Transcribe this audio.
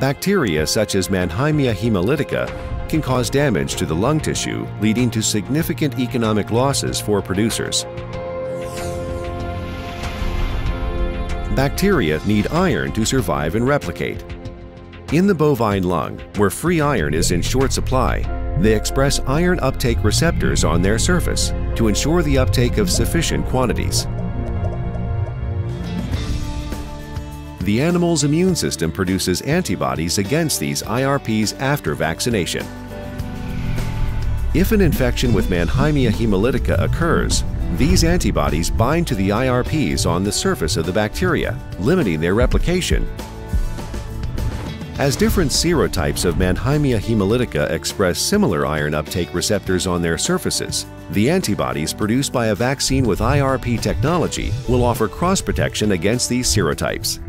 Bacteria such as Mannheimia hemolytica can cause damage to the lung tissue, leading to significant economic losses for producers. Bacteria need iron to survive and replicate. In the bovine lung, where free iron is in short supply, they express iron uptake receptors on their surface to ensure the uptake of sufficient quantities. The animal's immune system produces antibodies against these IRPs after vaccination. If an infection with Mannheimia hemolytica occurs, these antibodies bind to the IRPs on the surface of the bacteria, limiting their replication. As different serotypes of Mannheimia hemolytica express similar iron uptake receptors on their surfaces, the antibodies produced by a vaccine with IRP technology will offer cross-protection against these serotypes.